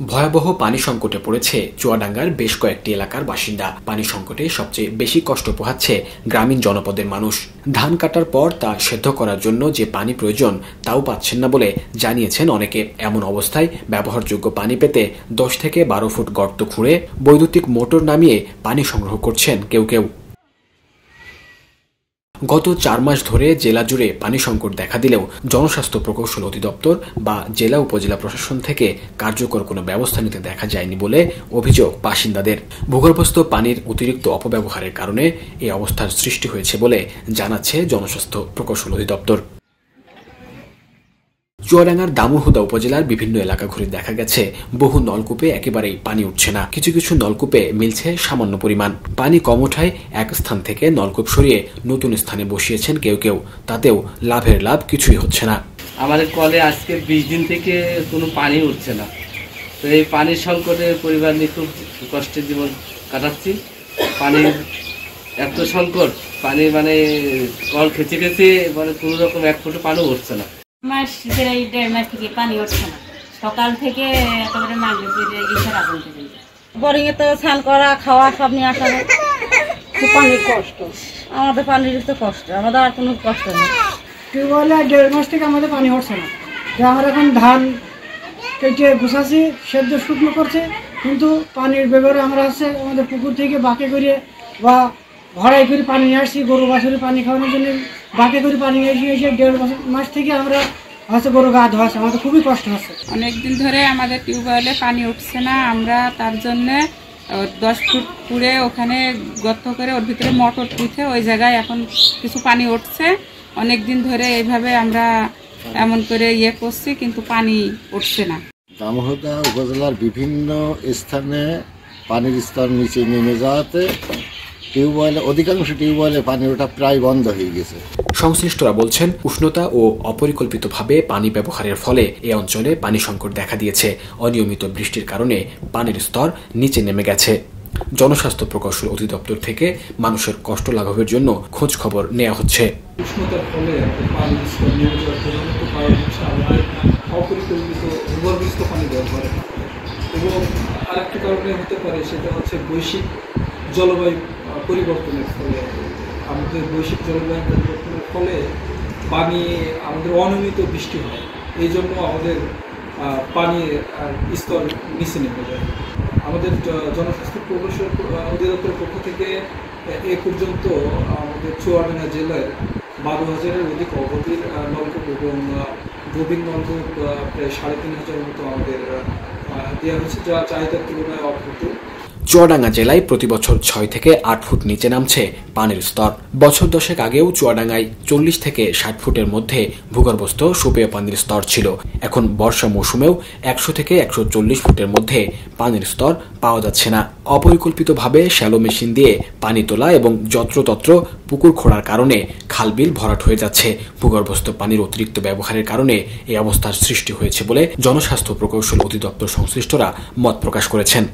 ভয়াবহ পানি সংকটে পড়েছে চুয়াডাঙ্গার বেশ কয়েকটি এলাকার বাসিন্দা। পানি সংকটে সবচেয়ে বেশি কষ্ট পোহাচ্ছে গ্রামীণ জনপদের মানুষ। ধান কাটার পর তা সেদ্ধ করার জন্য যে পানি প্রয়োজন, তাও পাচ্ছেন না বলে জানিয়েছেন অনেকে। এমন অবস্থায় ব্যবহারযোগ্য পানি পেতে দশ থেকে বারো ফুট গর্ত খুঁড়ে বৈদ্যুতিক মোটর নামিয়ে পানি সংগ্রহ করছেন কেউ কেউ। গত চার মাস ধরে জেলা জুড়ে পানি সংকট দেখা দিলেও জনস্বাস্থ্য প্রকৌশল অধিদপ্তর বা জেলা উপজেলা প্রশাসন থেকে কার্যকর কোনো ব্যবস্থা নিতে দেখা যায়নি বলে অভিযোগ বাসিন্দাদের। ভূগর্ভস্থ পানির অতিরিক্ত অপব্যবহারের কারণে এই অবস্থার সৃষ্টি হয়েছে বলে জানাচ্ছে জনস্বাস্থ্য প্রকৌশল অধিদপ্তর। চুয়াডাঙ্গার দামুরহুদা উপজেলার বিভিন্ন এলাকা ঘুরে দেখা গেছে। বহু নলকূপে একেবারেই পানি উঠছে না। কিছু কিছু নলকূপে মিলছে সামান্য পরিমাণ। পানি কম ওঠায় এক স্থান থেকে নলকূপ সরিয়ে নতুন স্থানে বসিয়েছেন কেউ কেউ। তাতেও লাভের লাভ কিছুই হচ্ছে না। আমাদের কলে আজকে বিশ দিন থেকে কোনো পানি উঠছে না। তো এই পানির সংকটে পরিবার নিয়ে খুব কষ্টের জীবন কাটাচ্ছি। পানির এত সংকট, পানি মানে কল খেচে খেচে মানে কোনো রকম এক ফুটো পানিও উঠছে না। মাস প্রায় দেড় মাস থেকে পানি উঠছে না। সকাল থেকে একেবারে মাগরিবের ইশারা বলতে বোরিংয়ে তো স্নান করা খাওয়া সব নিয়ে আসা হয়। খুব পানির কষ্ট। আমাদের পানির তো কষ্ট আমাদের আর কোনো কষ্ট নেই। টিউবওয়েলে দেড় মাস থেকে আমাদের পানি হচ্ছে না। যে আমরা এখন ধান কেটে গুছাচ্ছি সেদ্ধ শুকনো করছে কিন্তু পানির ব্যবহারে আমরা হচ্ছে আমাদের পুকুর থেকে বাঁকে করে বা ভরাই করে পানি নিয়ে আসছি গরু বাছুরে পানি খাওয়ানোর জন্য বাঁকে করে পানি নিয়ে এসে এসে দেড় মাস মাস থেকে আমরা হচ্ছে গরু গা ধোয়াচ্ছে আমাদের খুবই কষ্ট হচ্ছে। অনেক দিন ধরে আমাদের টিউবওয়েলে পানি উঠছে না আমরা তার জন্য দশ ফুট পুড়ে ওখানে গর্ত করে ওর ভিতরে মোটর পুঁথে ওই জায়গায় এখন কিছু পানি উঠছে। অনেক দিন ধরে এইভাবে আমরা এমন করে ইয়ে করছি কিন্তু পানি উঠছে না। দামোহদা উপজেলার বিভিন্ন স্থানে পানির স্তর নিচে নেমে যাওয়াতে টিউবওয়েলে অধিকাংশ টিউবওয়েলে পানি ওঠা প্রায় বন্ধ হয়ে গেছে। সংশ্লিষ্টরা বলছেন উষ্ণতা ও অপরিকল্পিতভাবে পানি ব্যবহারের ফলে এ অঞ্চলে পানি সংকট দেখা দিয়েছে। অনিয়মিত বৃষ্টির কারণে পানির স্তর নিচে নেমে গেছে। জনস্বাস্থ্য প্রকৌশল অধিদপ্তর থেকে মানুষের কষ্ট লাঘবের জন্য খোঁজ খবর নেওয়া হচ্ছে। উষ্ণতার ফলে পানির স্তর নেমে যাওয়ার প্রধানত কারণ হচ্ছে আমাদের অপরিকল্পিত ভূগর্ভস্থ পানি ব্যবহার এবং আরেকটি কারণে হতে পারে সেটা হচ্ছে বৈশ্বিক জলবায়ু পরিবর্তনের ফলে, আমাদের বৈশ্বিক জলবায়ু পরিবর্তনের ফলে পানি আমাদের অনিয়মিত বৃষ্টি হয়। এই জন্য আমাদের পানির স্তর নিচে নেমে যায়। আমাদের জনস্বাস্থ্য প্রকৌশল অধিদপ্তরের পক্ষ থেকে এ- পর্যন্ত আমাদের চুয়াডাঙ্গা জেলায় বারো হাজারের অধিক অবধির নলকূপ এবং গভীর নলকূপ প্রায় সাড়ে তিন হাজার মতো আমাদের দেওয়া হয়েছে, যা চাহিদার তুলনায় অপ্রতুল। চুয়াডাঙ্গা জেলায় প্রতি বছর ছয় থেকে আট ফুট নিচে নামছে পানির স্তর। বছর দশেক আগেও চুয়াডাঙ্গায় চল্লিশ থেকে ষাট ফুটের মধ্যে ভূগর্ভস্থ সুপেয় পানির স্তর ছিল। এখন বর্ষা মৌসুমেও একশো থেকে একশো চল্লিশ ফুটের মধ্যে পানির স্তর পাওয়া যাচ্ছে না। অপরিকল্পিতভাবে শ্যালো মেশিন দিয়ে পানি তোলা এবং যত্রতত্র পুকুর খোঁড়ার কারণে খালবিল ভরাট হয়ে যাচ্ছে। ভূগর্ভস্থ পানির অতিরিক্ত ব্যবহারের কারণে এই অবস্থার সৃষ্টি হয়েছে বলে জনস্বাস্থ্য প্রকৌশল অধিদপ্তর সংশ্লিষ্টরা মত প্রকাশ করেছেন।